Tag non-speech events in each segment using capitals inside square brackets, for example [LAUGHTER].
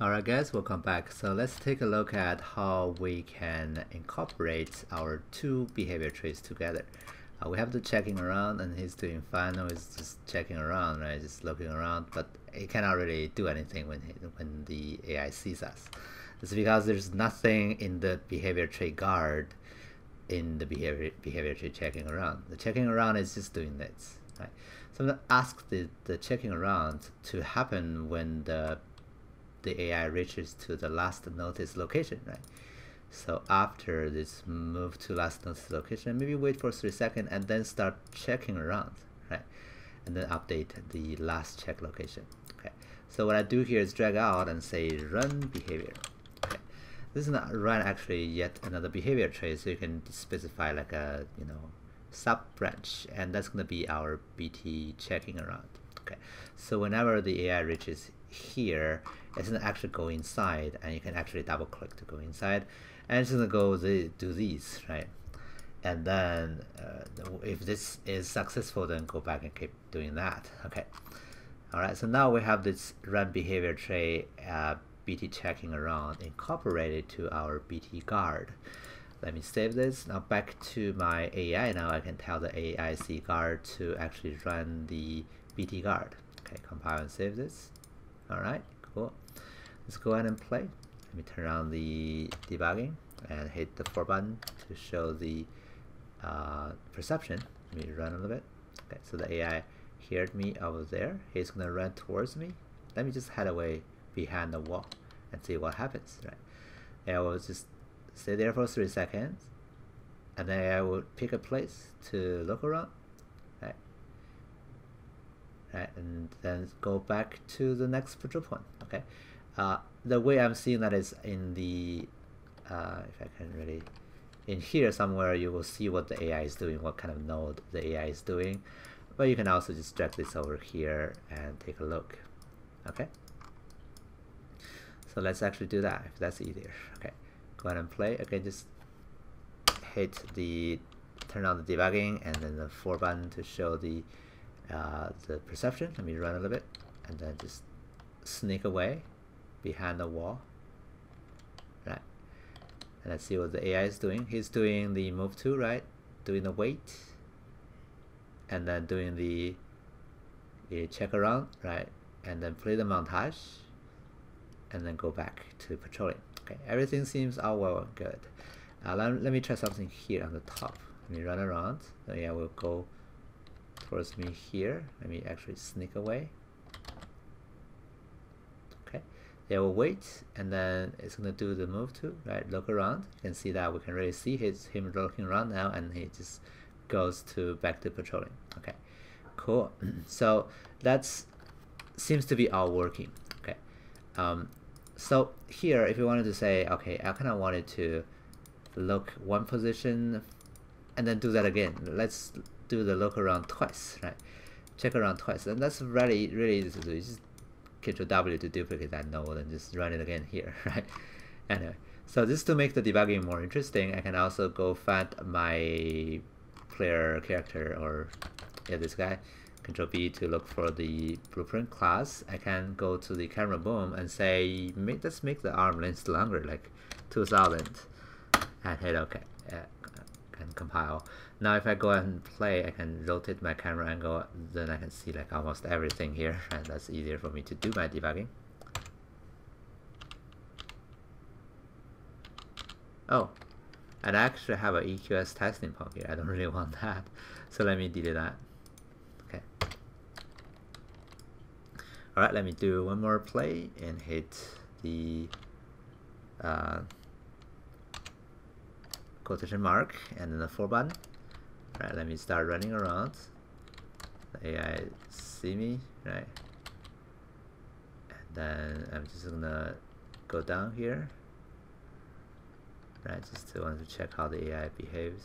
Alright guys, welcome back. So let's take a look at how we can incorporate our two behavior trees together. Uh, we have the checking around and he's doing fine. No, he's just checking around, right? Just looking around, but he cannot really do anything when, he, when the AI sees us. It's because there's nothing in the behavior tree guard in the behavior, behavior tree checking around. The checking around is just doing this, right? So I'm going to ask the, the checking around to happen when the the AI reaches to the last notice location, right? So after this move to last notice location, maybe wait for three seconds and then start checking around, right? And then update the last check location. Okay. So what I do here is drag out and say run behavior. Okay. This is not run actually yet another behavior tree, so you can specify like a you know sub branch, and that's gonna be our BT checking around. Okay. So whenever the AI reaches here, it's gonna actually go inside and you can actually double click to go inside. And it's gonna go the, do these right? And then uh, if this is successful then go back and keep doing that okay? All right so now we have this run behavior tree uh, BT checking around incorporated to our BT guard. Let me save this. Now back to my AI now I can tell the AIC guard to actually run the BT guard. Okay compile and save this. All right cool let's go ahead and play. Let me turn on the debugging and hit the 4 button to show the uh, perception. Let me run a little bit. Okay so the AI heard me over there. He's gonna run towards me. Let me just head away behind the wall and see what happens right? And I will just stay there for three seconds and then I will pick a place to look around right, and then go back to the next patrol point. Okay, uh, the way I'm seeing that is in the uh, if I can really in here somewhere you will see what the AI is doing, what kind of node the AI is doing, but you can also just drag this over here and take a look. Okay, so let's actually do that if that's easier. Okay, go ahead and play. Okay, just hit the turn on the debugging and then the 4 button to show the uh, the perception. Let me run a little bit and then just sneak away behind the wall. Right. And let's see what the AI is doing. He's doing the move to, right? Doing the wait. And then doing the, the check around, right? And then play the montage. And then go back to patrolling. Okay, everything seems all well and good. Uh, let, let me try something here on the top. Let me run around. So yeah, we'll go towards me here. Let me actually sneak away. Okay, they will wait and then it's gonna do the move to, right? Look around. You can see that we can really see his, him looking around now and he just goes to back to patrolling. Okay, cool. [CLEARS THROAT] so that's seems to be all working. Okay, um, so here if you wanted to say, okay, I kind of wanted to look one position and then do that again. Let's do the look around twice, right? Check around twice, and that's really really easy to do. You just Control W to duplicate that node and just run it again here, [LAUGHS] right? Anyway, so just to make the debugging more interesting, I can also go find my player character or yeah, this guy. Control B to look for the blueprint class. I can go to the camera boom and say, make let's make the arm length longer, like 2000, and hit OK and compile. Now if I go and play, I can rotate my camera angle, then I can see like almost everything here, [LAUGHS] and that's easier for me to do my debugging. Oh, and I actually have an EQS testing point here. I don't [LAUGHS] really want that, so let me delete that. Okay. All right, let me do one more play and hit the uh, quotation mark and then the 4 button. Right, let me start running around. The AI see me, right? And then I'm just gonna go down here. Right, just to want to check how the AI behaves.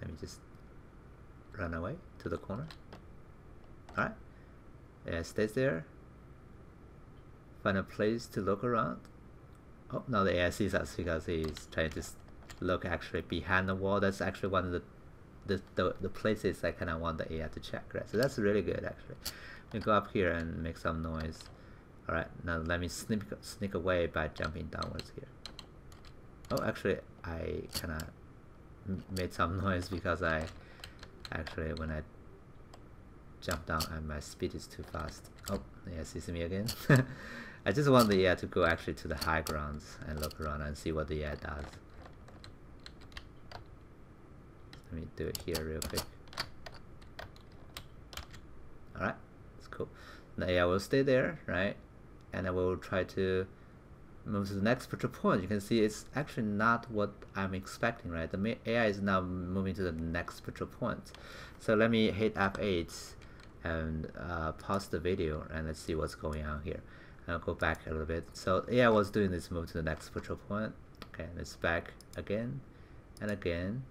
Let me just run away to the corner. Alright. AI stays there. Find a place to look around. Oh, now the AI sees us because he's trying to look actually behind the wall. That's actually one of the the, the, the places I kind of want the AI to check, right? So that's really good actually. We go up here and make some noise. Alright, now let me sneak, sneak away by jumping downwards here. Oh, actually, I kind of made some [LAUGHS] noise because I actually, when I jump down and my speed is too fast. Oh, yeah, sees me again. [LAUGHS] I just want the AI to go actually to the high grounds and look around and see what the AI does. Let me do it here real quick. Alright, that's cool. The AI will stay there, right? And I will try to move to the next patrol point. You can see it's actually not what I'm expecting, right? The AI is now moving to the next patrol point. So let me hit F8 and uh, pause the video and let's see what's going on here. I'll go back a little bit. So AI was doing this move to the next patrol point. Okay, let's back again and again.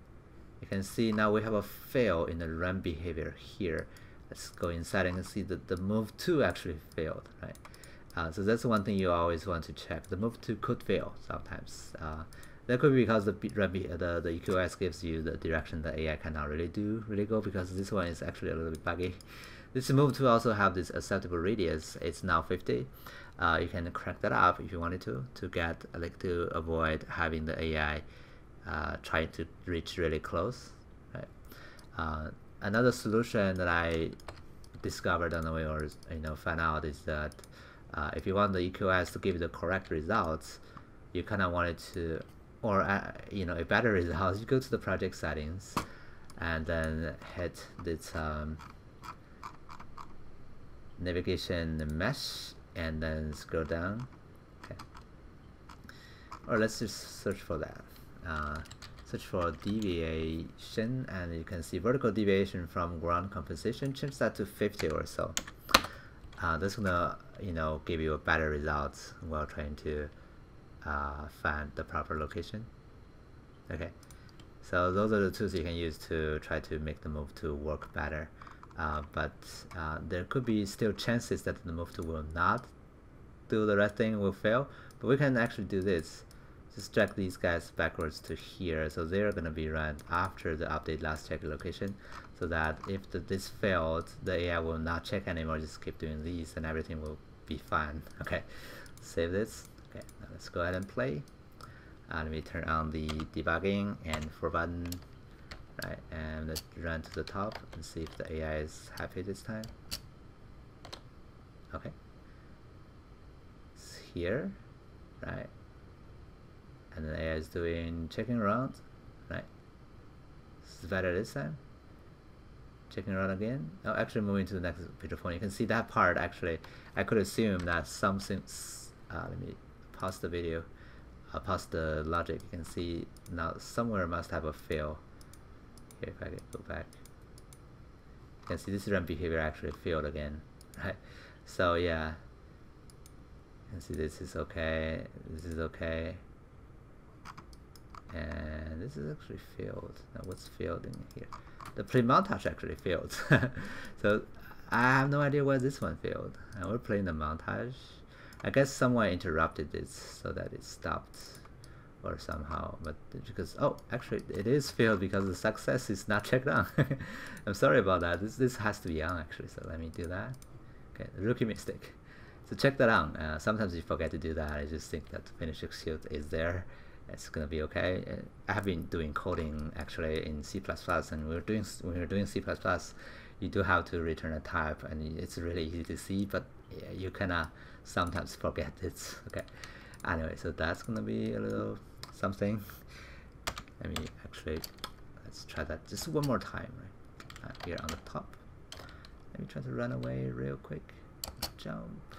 You can see now we have a fail in the run behavior here. Let's go inside and see that the move to actually failed, right? Uh, so that's one thing you always want to check. The move to could fail sometimes. Uh, that could be because the the the EQS gives you the direction that AI cannot really do really go because this one is actually a little bit buggy. This move to also have this acceptable radius. It's now 50. Uh, you can crank that up if you wanted to to get like to avoid having the AI uh, trying to reach really close. Right. Uh, another solution that I discovered on the way or you know found out is that uh, if you want the EQS to give the correct results, you kind of want it to, or uh, you know, a better [LAUGHS] result, you go to the project settings, and then hit this um, navigation mesh, and then scroll down. Okay. Or let's just search for that. Uh, search for deviation, and you can see vertical deviation from ground compensation. Change that to 50 or so. Uh, that's gonna you know give you a better results while trying to uh, find the proper location. Okay. So those are the tools you can use to try to make the move to work better. Uh, but uh, there could be still chances that the move to will not do the right thing will fail. But we can actually do this just drag these guys backwards to here so they're gonna be run after the update last check location so that if the, this failed the AI will not check anymore just keep doing these and everything will be fine [LAUGHS] okay? Save this okay now let's go ahead and play. Uh, let me turn on the debugging and for button right and let's run to the top and see if the AI is happy this time. Okay. It's here right and the AI is doing checking around right? It's better this time. Checking around again. Oh actually moving to the next picture phone. You can see that part actually. I could assume that something uh, let me pause the video. Uh, pause the logic. You can see now somewhere must have a fail. Here if I go back. You can see this run behavior actually failed again [LAUGHS] right? So yeah. You can see this is okay. This is okay and this is actually failed. Now what's failed in here. The play montage actually failed. [LAUGHS] so I have no idea why this one failed. And we're playing the montage. I guess someone interrupted this so that it stopped or somehow but because oh actually it is failed because the success is not [LAUGHS] checked on [LAUGHS] I'm sorry about that. This this has to be on actually so let me do that. Okay rookie mistake. So check that out. Uh, sometimes you forget to do that. I just think that the finish execute is there it's gonna be okay. I have been doing coding actually in C++, and we're doing when you're doing C++, you do have to return a type, and it's really easy to see, but you kinda sometimes forget [LAUGHS] it. Okay. Anyway, so that's gonna be a little something. Let me actually let's try that just one more time, right? Uh, here on the top. Let me try to run away real quick. Jump.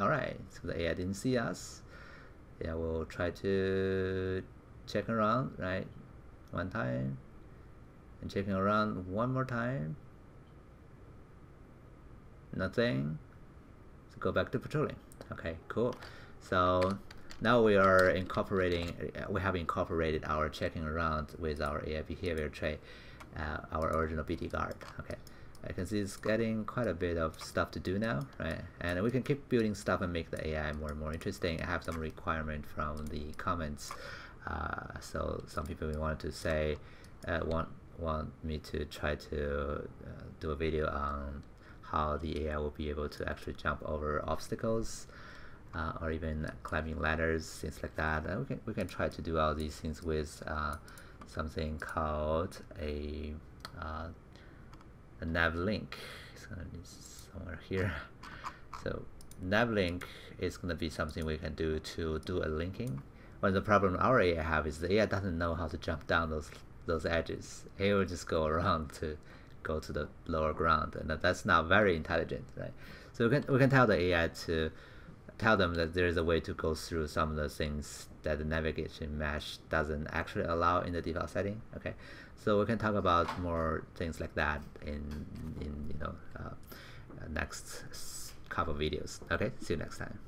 Alright, so the AI didn't see us yeah we'll try to check around right one time and checking around one more time. Nothing. So go back to patrolling. Okay cool. So now we are incorporating we have incorporated our checking around with our AI behavior tree uh, our original BT guard. Okay I can see it's getting quite a bit of stuff to do now, right? And we can keep building stuff and make the AI more and more interesting. I have some requirement from the comments. Uh, so some people wanted to say, uh, want want me to try to uh, do a video on how the AI will be able to actually jump over obstacles uh, or even climbing ladders, things like that. And we can we can try to do all these things with uh, something called a uh, a nav link. It's gonna be somewhere here. So nav link is gonna be something we can do to do a linking. Well, the problem our AI have is the AI doesn't know how to jump down those those edges. It will just go around to go to the lower ground, and that's not very intelligent, right? So we can we can tell the AI to tell them that there is a way to go through some of the things that the navigation mesh doesn't actually allow in the default setting. Okay, so we can talk about more things like that in in you know uh, next couple videos. Okay, see you next time.